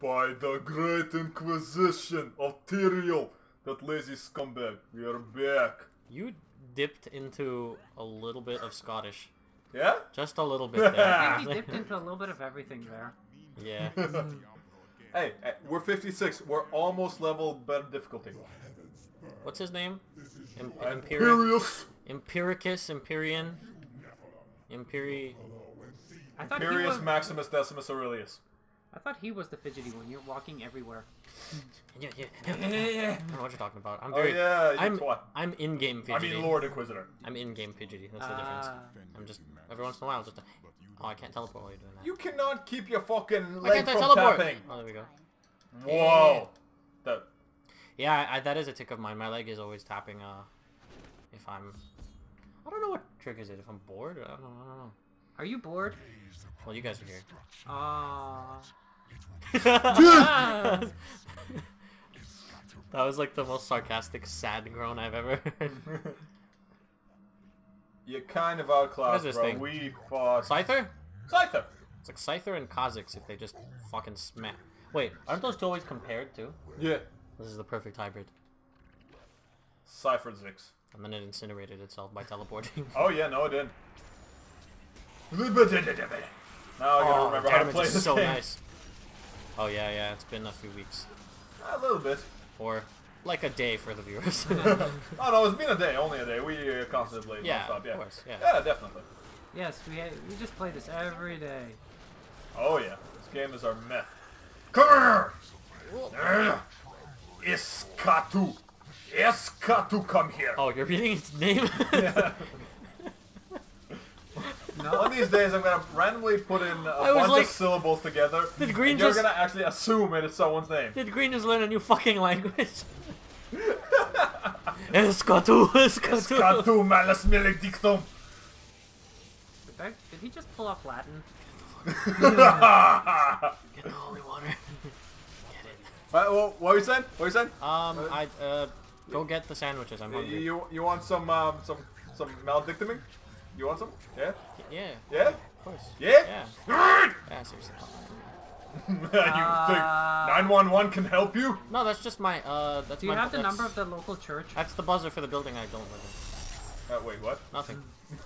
By the Great Inquisition of Tyrael, that lazy scumbag, we are back. You dipped into a little bit of Scottish. Yeah? Just a little bit there. I think he dipped into a little bit of everything there. yeah. Hey, hey, we're 56. We're almost level better difficulty. What's his name? Im- Imperi- Imperius! Empiricus, Empyrean, Imperi. I Imperius was. Maximus Decimus Aurelius. I thought he was the fidgety one. You're walking everywhere. Yeah, yeah, yeah. I don't know what you're talking about. I'm Oh very. yeah, you I'm. twat. I'm in-game fidgety. I mean, Lord Inquisitor. I'm in-game fidgety. That's the difference. Ah. I'm just every once in a while just. A, oh, I can't teleport while you're doing that. You cannot keep your fucking Why leg can't I from teleport? tapping. Oh, there we go. Whoa. That Yeah, I, that is a tick of mine. My leg is always tapping. Uh, if I'm. I don't know what triggers it. If I'm bored, I don't know. I don't know. Are you bored? Well, you guys are here. Ah. that was like the most sarcastic, sad groan I've ever heard. You're kind of outclassed, bro. thing? We fought Scyther? Scyther. It's like Scyther and Kha'Zix if they just fucking smack. Wait, aren't those two always compared too? Yeah. This is the perfect hybrid. Cypher Zix. And then it incinerated itself by teleporting. Oh yeah, no it didn't. Now I gotta oh, remember how to play is this so game. nice. Oh yeah, yeah, it's been a few weeks. A little bit. Or like a day for the viewers. Oh no, it's been a day, only a day. We uh, constantly Yeah, non-stop, yeah. of course, yeah. Yeah, definitely. Yes, we we just play this every day. Oh yeah, this game is our meth. Come here! Ugh. Iskatu! Iskatu, come here! oh, you're reading its name? No. One of these days I'm gonna randomly put in a I bunch like, of syllables together, did Green and you're gonna actually assume it is someone's name. Did Green just learn a new fucking language? Escatu, escatu. Iskatu malus maledictum! Did, that, did he just pull off Latin? Get the holy water. What, what, what are you saying? What are you saying? Um, I uh, go get the sandwiches. I'm You, hungry. you, you want some um, some some maledictuming? You want some? Yeah? Yeah, Yeah? of course. Yeah? Yeah. Yeah, seriously. you think Uh, 911 can help you? No, that's just my uh. That's Do you my, have the number of the local church? That's the buzzer for the building I don't live in. Uh, wait, what? Nothing.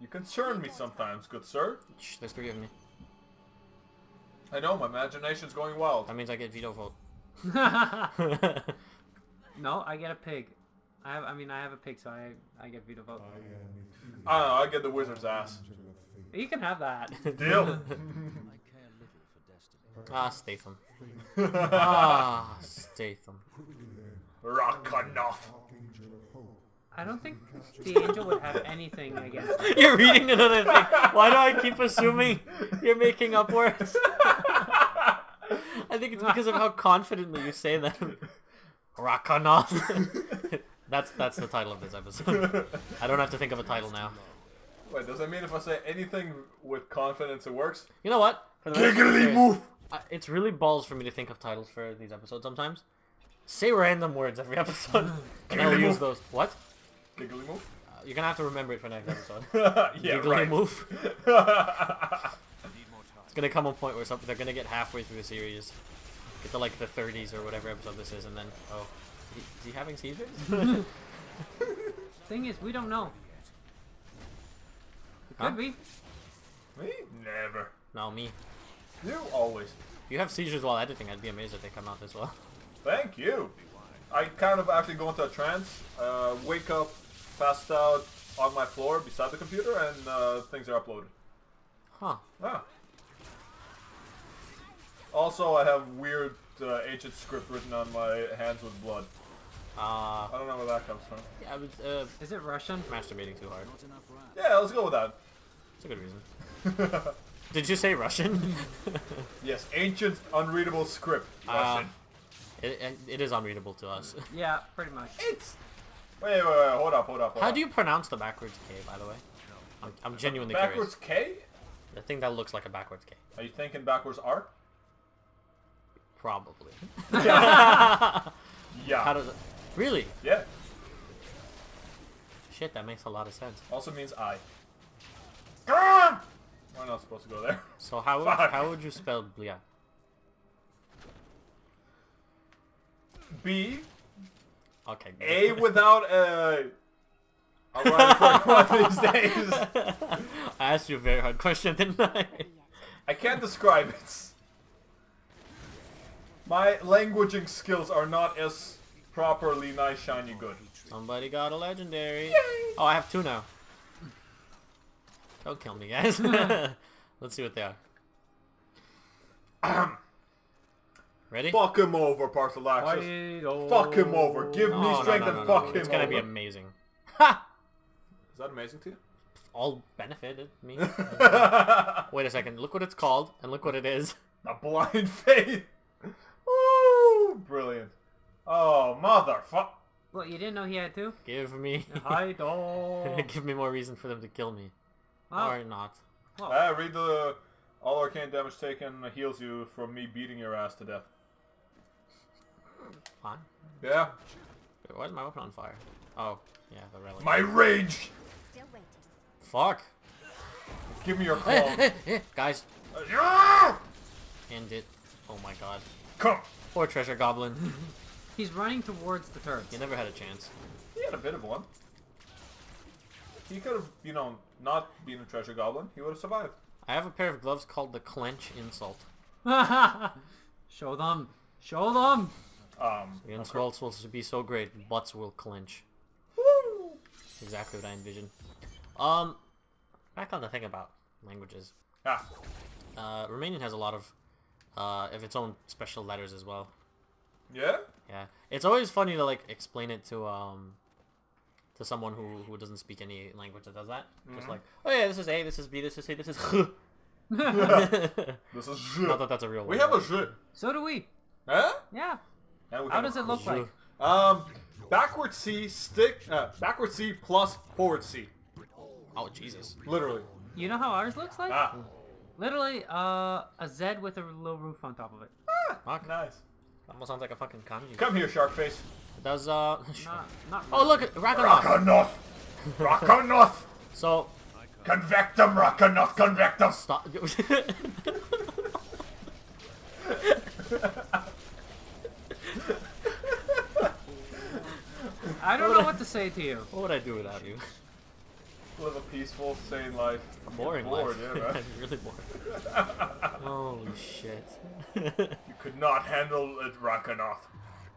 You concern me sometimes, good sir. Shh, there's three of me. I know, my imagination's going wild. That means I get veto vote. no, I get a pig. I have. I mean, I have a pig, so I I get veto vote. I don't know, I get the wizard's ass. You can have that. Deal. ah, Statham. Ah, Statham. Rakanoff. I don't think the angel would have anything against. it. You're reading another thing. Why do I keep assuming you're making up words? I think it's because of how confidently you say them. Rakanoth. That's that's the title of this episode. I don't have to think of a title now. Wait, does that mean if I say anything with confidence it works? You know what? For the rest of the Giggly move! I- It's really balls for me to think of titles for these episodes sometimes. Say random words every episode, and I'll use those. What? Giggly move? Uh, You're gonna have to remember it for next episode. yeah, Giggly right. move. It's gonna come a point where something they're gonna get halfway through the series, get to like the 30s or whatever episode this is, and then oh, is he, having seizures? Thing is, we don't know. It Huh? could be. me? Never. no, me. You always. If you have seizures while editing, I'd be amazed if they come out as well. Thank you. I kind of actually go into a trance, uh, wake up, passed out on my floor beside the computer, and uh, things are uploaded. Huh? Ah. Also, I have weird uh, ancient script written on my hands with blood. Uh, I don't know where that comes from. yeah, I was uh, Is it Russian? masturbating too hard. Yeah, let's go with that. It's a good reason. Did you say Russian? yes, ancient unreadable script. Uh, Russian. it, it, it is unreadable to us. Yeah, pretty much. it's. Wait, wait, wait, hold up, hold up. Hold How up. do you pronounce the backwards K, by the way? I'm, I'm genuinely Backwards curious. K? The thing that looks like a backwards K. Are you thinking backwards R? Probably. Yeah. How does it... Really? Yeah. Shit, that makes a lot of sense. Also means I. Ah! We're not supposed to go there. So how would, how would you spell Blia? B. Okay. A without a. I'll for one of these days. I asked you a very hard question, didn't I? I can't describe it. My languaging skills are not as properly nice, shiny, good. Somebody got a legendary. Oh, I have two now. Don't kill me, guys. Let's see what they are. Ready? Fuck him over, Parthalaxis. Fuck him over. Give me no, strength no, no, and no. fuck him It's gonna over. be amazing. Ha! Is that amazing to you? All benefited me. Wait a second. Look what it's called, and look what it is. A blind faith. Woo! Brilliant. Oh, motherfuck. Well, you didn't know he had two? Give me. Hi, dog. Give me more reason for them to kill me. Well, Or not. well, Ah, read the all arcane damage taken heals you from me beating your ass to death. Fine. Yeah. Wait, why is my weapon on fire? Oh, yeah, the relic. My rage. Still waiting. Fuck! Give me your Hey, clone. hey, hey, guys, Ah! end it. Oh my god. Come. Poor treasure goblin. he's running towards the turrets. He never had a chance. He had a bit of one. He could have, you know, not been a treasure goblin. He would have survived. I have a pair of gloves called the Clench Insult. Show them. Show them. Um. The insults will be so great, butts will clench. Woo! Exactly what I envisioned. Um, back on the thing about languages. Ah. Uh, Romanian has a lot of, uh, of its own special letters as well. Yeah. Yeah, it's always funny to like explain it to um, to someone who who doesn't speak any language that does that. Just like, oh yeah, this is A, this is B, this is C, this is. Not This is je. that that's a real. We word. have a je. So do we. Huh? Yeah. And we How does it look Je. like? Um, backward C, stick, uh, backward C plus forward C. Oh Jesus! Literally. You know how ours looks like? Ah. Literally, uh, a Z with a little roof on top of it. Fuck. Nice. Almost sounds like a fucking kanji. Come here, shark face. It does uh. Not, not. oh look, Ragnarok. Rakanoth! Rakanoth! So Convectum, Rakanoth, convectum! stop. I don't know what to say to you. what would I do without you? Live a peaceful, sane life. Boring Bored, life. yeah, right? I'm really bored. Holy shit. You could not handle it, Rakanoth.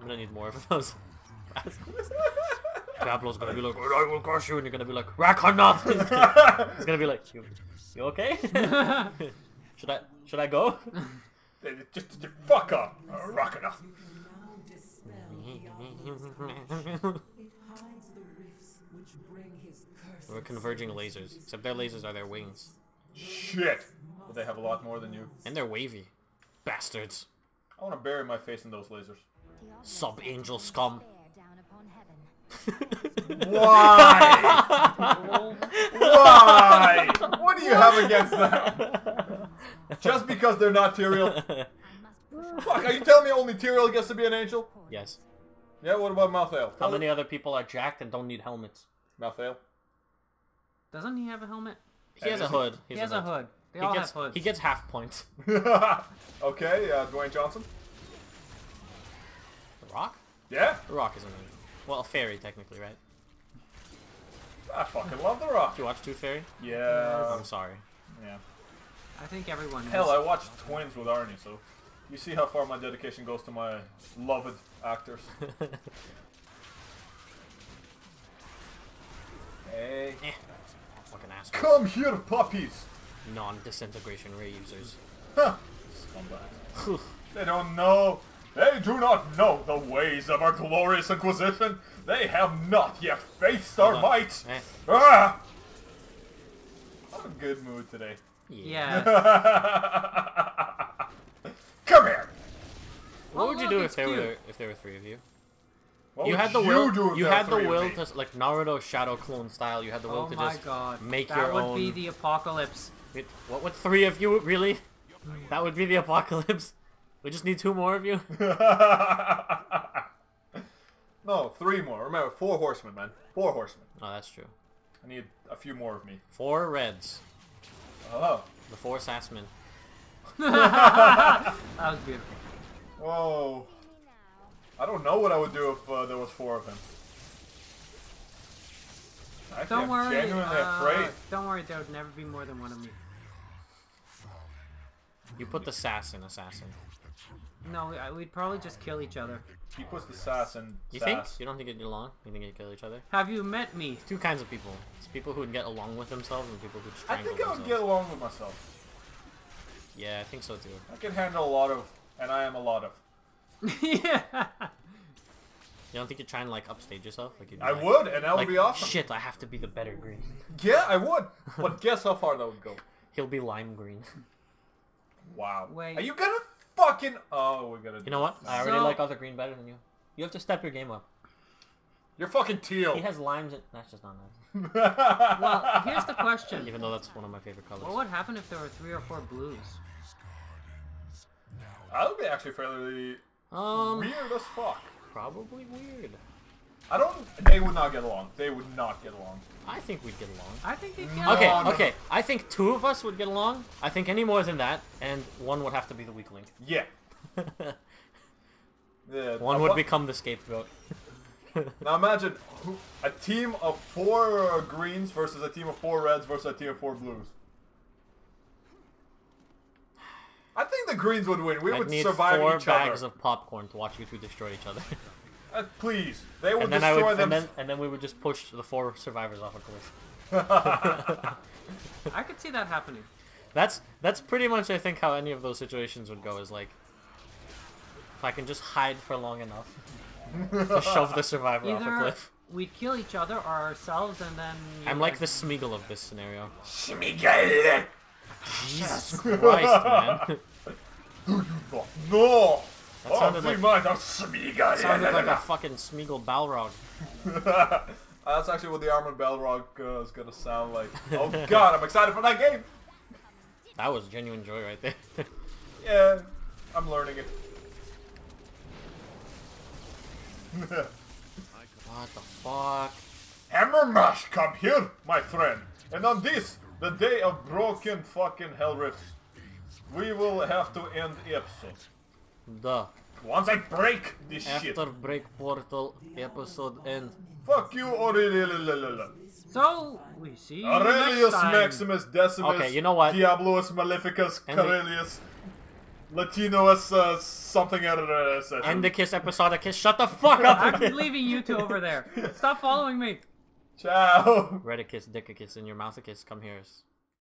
I'm gonna need more of those. Diablo's gonna be like, I will crush you, and you're gonna be like, Rakanov! He's gonna be like, you, you okay? should I should I go? Just, just fuck off, uh, Rakanoth. We're converging lasers, except their lasers are their wings, Shit. But they have a lot more than you. and they're wavy, bastards, I want to bury my face in those lasers. Sub angel scum. bear down upon heaven. Why? Why? What do you have against them? Just because they're not Tyrael? I must push Fuck, are you telling me only Tyrael gets to be an angel? yes. Yeah, what about Malthael? How many other people are jacked and don't need helmets? Malthael? Doesn't he have a helmet? He has a And is he- hood. He has a hood. They He all gets have hoods. he gets half points. okay, uh, Dwayne Johnson? The Rock? Yeah? The Rock isn't a well a fairy technically, right? I fucking love The Rock. Did you watch Tooth Fairy? Yeah. I'm sorry. Yeah. I think everyone. Hell, is. I watched Twins with Arnie, so you see how far my dedication goes to my loved actors. hey. Eh. Fucking asshole. Come here, puppies! Non-disintegration ray users. Huh. Scumbags. They don't know. They do not know the ways of our glorious Inquisition. They have not yet faced our on. might. Eh. Ah! I'm in a good mood today. Yeah. Yeah. Come here. What would you do if there cute. were if there were three of you? What you had the you will. do if you had the will me? to like Naruto Shadow Clone style. You had the will oh to my just god. make that your own. That would be the apocalypse. Wait, what? What? Three of you? Really? That would be the apocalypse. We just need two more of you. no, three more. Remember, four horsemen, man. Four horsemen. Oh, that's true. I need a few more of me. Four reds. Oh. The four sassmen. That was beautiful. Whoa. See me now. I don't know what I would do if uh, there was four of him. Actually, Don't I'm worry. genuinely uh, afraid. Don't worry. There would never be more than one of me. You put the sass in assassin. No, we'd probably just kill each other. He puts the sass in You sass. think? You don't think you'd get along? You think you'd kill each other? Have you met me? Two kinds of people. It's people who would get along with themselves and people who I strangle think I would themselves. get along with myself. Yeah, I think so too. I can handle a lot of, and I am a lot of. Yeah. You don't think you're trying to like upstage yourself? Like I like, would, and that would be awesome. Shit, I have to be the better green. Yeah, I would. But guess how far that would go? He'll be lime green. Wow. Wait. Are you gonna fucking? Oh, we gotta. You know what? I already So- like other green better than you. You have to step your game up. You're fucking teal. He has limes in... That's just not nice. Well, here's the question. Even though that's one of my favorite colors. What would happen if there were three or four blues? That would be actually fairly Um, weird as fuck. probably weird. I don't. They would not get along. They would not get along. I think we'd get along. I think they No, can. Okay, no, no. okay. I think two of us would get along. I think any more than that, and one would have to be the weak link. Yeah. Yeah. one uh, would become the scapegoat. Now imagine a team of four uh, greens versus a team of four reds versus a team of four blues. I think the greens would win. We I'd would need survive four each bags other. of popcorn to watch you two destroy each other. Uh, please, they would and then I destroy would, them. and then and then we would just push the four survivors off a cliff. I could see that happening. That's that's pretty much I think how any of those situations would go. Is like if I can just hide for long enough to shove the survivor off a Either cliff. we'd kill each other or ourselves, and then. I'm like guys- the Smeagol of this scenario. Schmigel! Jesus Christ, man! No! That oh, sounded we like have sounded like a fucking Smeagol Balrog. That's actually what the Armored Balrog uh, is gonna sound like. Oh god, I'm excited for that game! That was genuine joy right there. Yeah, I'm learning it. what the fuck? Hammer Mash, come here, my friend. And on this, the day of broken fucking hell rifts, we will have to end the episode. The Once I break this shit. after break portal episode end. Fuck you, Aurelius So we see you Aurelius next time. Maximus Decimus. Okay, you know what? Diablous Maleficus And the- Carelius. Latinous uh, something other. Uh, Endicus kiss. Shut the fuck up! I'm leaving you two over there. Stop following me. Ciao. Redicus, Dickicus, and your mouthicus. Come here.